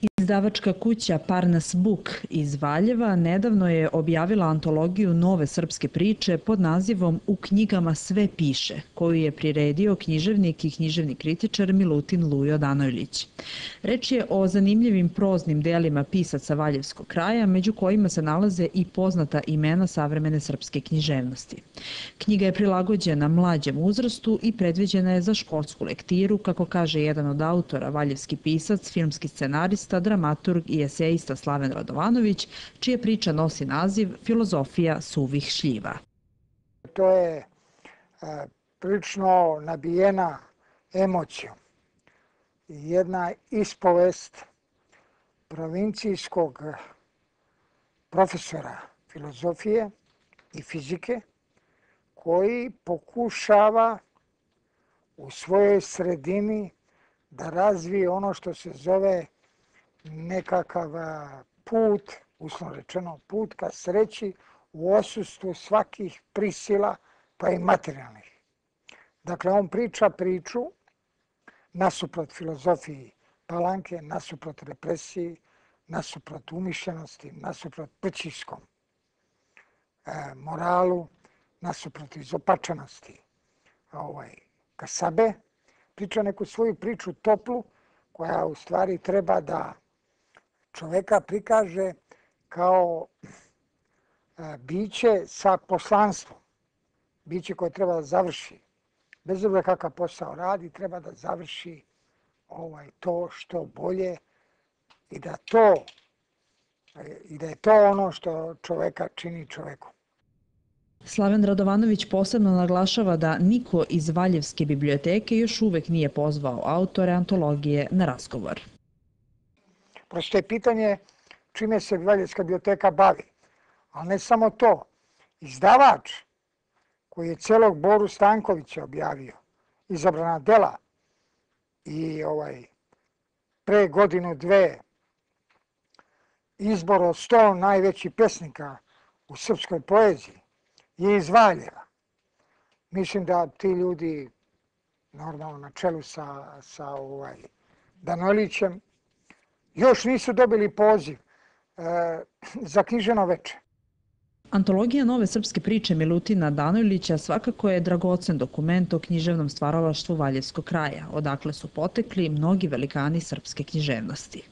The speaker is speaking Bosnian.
He Izdavačka kuća Parnas Book iz Valjeva nedavno je objavila antologiju nove srpske priče pod nazivom U knjigama sve piše, koju je priredio književnik i književni kritičar Milutin Lujo Danojlić. Reč je o zanimljivim proznim delima pisaca Valjevskog kraja, među kojima se nalaze i poznata imena savremene srpske književnosti. Knjiga je prilagođena mlađem uzrastu i predviđena je za školsku lektiru, kako kaže jedan od autora, valjevski pisac, filmski scenarista, dramaturg i esejista Slaven Radovanović, čija priča nosi naziv Filozofija suvih šljiva. To je e, prilično nabijena emocijom. Jedna ispovest provincijskog profesora filozofije i fizike koji pokušava u svojoj sredini da razvije ono što se zove nekakav put, uslovno rečeno, put ka sreći u osustvu svakih prisila, pa i materijalnih. Dakle, on priča priču nasuprot filozofiji palanke, nasuprot represiji, nasuprot umišljenosti, nasuprot prčiskom e, moralu, nasuprot izopačenosti ovaj, kasabe. Priča neku svoju priču toplu, koja u stvari treba da čoveka prikaže kao e, biće sa poslanstvom. Biće koje treba da završi. Bez obzira kakav posao radi, treba da završi ovaj to što bolje i da to i da je to ono što čoveka čini čovekom. Slaven Radovanović posebno naglašava da niko iz Valjevske biblioteke još uvek nije pozvao autore antologije na razgovor. Prosto je pitanje čime se Valjevska biblioteka bavi. Ali ne samo to. Izdavač koji je celog Boru Stankovića objavio, izabrana dela i ovaj pre godinu dve izbor od sto najvećih pesnika u srpskoj poeziji je iz Valjeva. Mislim da ti ljudi normalno na čelu sa, sa ovaj, Danolićem još nisu dobili poziv e, za knjiženo veče. Antologija nove srpske priče Milutina Danojlića svakako je dragocen dokument o književnom stvaralaštvu Valjevskog kraja, odakle su potekli mnogi velikani srpske književnosti.